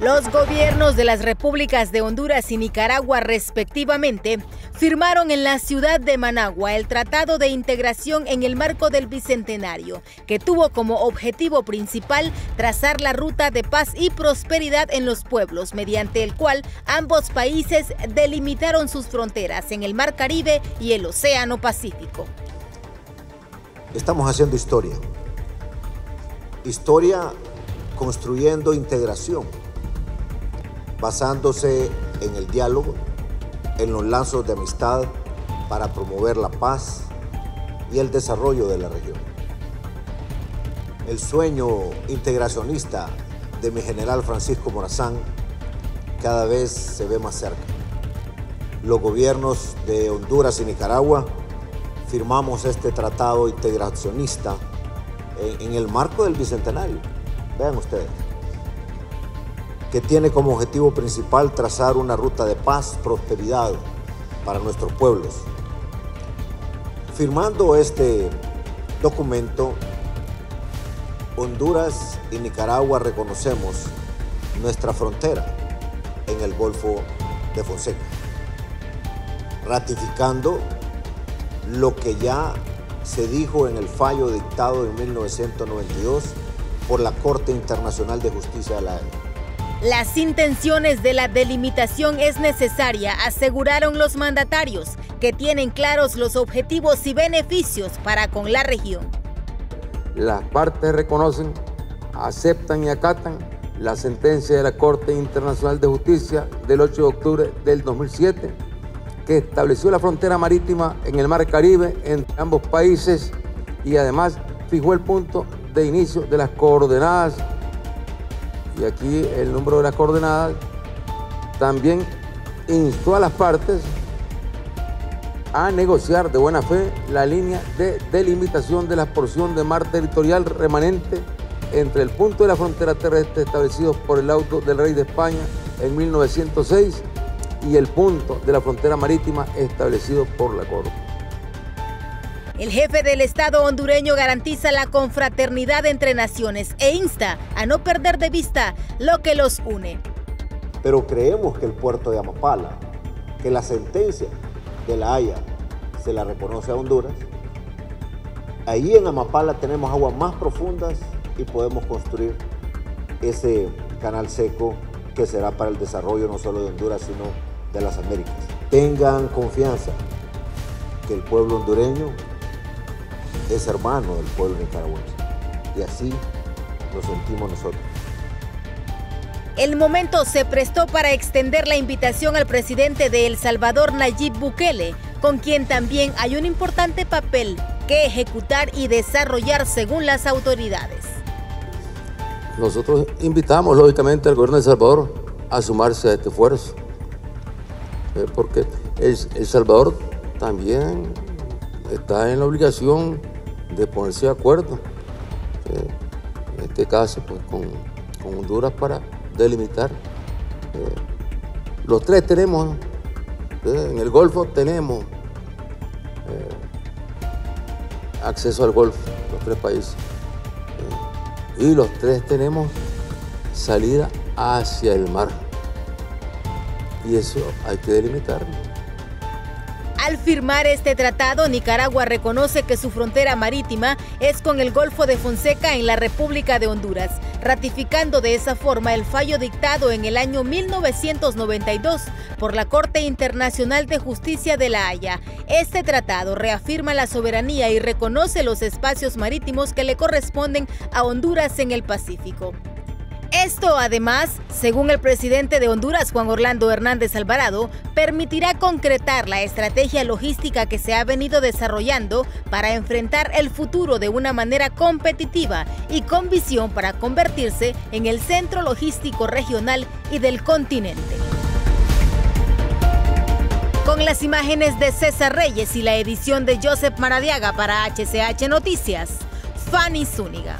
Los gobiernos de las repúblicas de Honduras y Nicaragua respectivamente firmaron en la ciudad de Managua el Tratado de Integración en el marco del Bicentenario, que tuvo como objetivo principal trazar la ruta de paz y prosperidad en los pueblos, mediante el cual ambos países delimitaron sus fronteras en el Mar Caribe y el Océano Pacífico. Estamos haciendo historia. Historia construyendo integración basándose en el diálogo, en los lazos de amistad para promover la paz y el desarrollo de la región. El sueño integracionista de mi general Francisco Morazán cada vez se ve más cerca. Los gobiernos de Honduras y Nicaragua firmamos este tratado integracionista en, el marco del Bicentenario. Vean ustedes que tiene como objetivo principal trazar una ruta de paz, prosperidad para nuestros pueblos. Firmando este documento, Honduras y Nicaragua reconocemos nuestra frontera en el Golfo de Fonseca, ratificando lo que ya se dijo en el fallo dictado en 1992 por la Corte Internacional de Justicia de la Haya. Las intenciones de la delimitación es necesaria, aseguraron los mandatarios, que tienen claros los objetivos y beneficios para con la región. Las partes reconocen, aceptan y acatan la sentencia de la Corte Internacional de Justicia del 8 de octubre del 2007, que estableció la frontera marítima en el Mar Caribe entre ambos países y además fijó el punto de inicio de las coordenadas y aquí el número de las coordenadas, también instó a las partes a negociar de buena fe la línea de delimitación de la porción de mar territorial remanente entre el punto de la frontera terrestre establecido por el auto del rey de España en 1906 y el punto de la frontera marítima establecido por la Corte. El jefe del Estado hondureño garantiza la confraternidad entre naciones e insta a no perder de vista lo que los une. Pero creemos que el puerto de Amapala, que la sentencia de la Haya se la reconoce a Honduras, ahí en Amapala tenemos aguas más profundas y podemos construir ese canal seco que será para el desarrollo no solo de Honduras, sino de las Américas. Tengan confianza que el pueblo hondureño es hermano del pueblo nicaragüense. Y así lo sentimos nosotros. El momento se prestó para extender la invitación al presidente de El Salvador, Nayib Bukele, con quien también hay un importante papel que ejecutar y desarrollar según las autoridades. Nosotros invitamos lógicamente al gobierno de El Salvador a sumarse a este esfuerzo, eh, porque El, Salvador también está en la obligación de ponerse de acuerdo, eh, en este caso pues, con, Honduras para delimitar. Eh, los tres tenemos, eh, en el Golfo tenemos acceso al Golfo, los tres países. y los tres tenemos salida hacia el mar. Y eso hay que delimitarlo. Al firmar este tratado, Nicaragua reconoce que su frontera marítima es con el Golfo de Fonseca en la República de Honduras, ratificando de esa forma el fallo dictado en el año 1992 por la Corte Internacional de Justicia de La Haya. Este tratado reafirma la soberanía y reconoce los espacios marítimos que le corresponden a Honduras en el Pacífico. Esto además, según el presidente de Honduras, Juan Orlando Hernández Alvarado, permitirá concretar la estrategia logística que se ha venido desarrollando para enfrentar el futuro de una manera competitiva y con visión para convertirse en el centro logístico regional y del continente. Con las imágenes de César Reyes y la edición de Joseph Maradiaga para HCH Noticias, Fanny Zúñiga.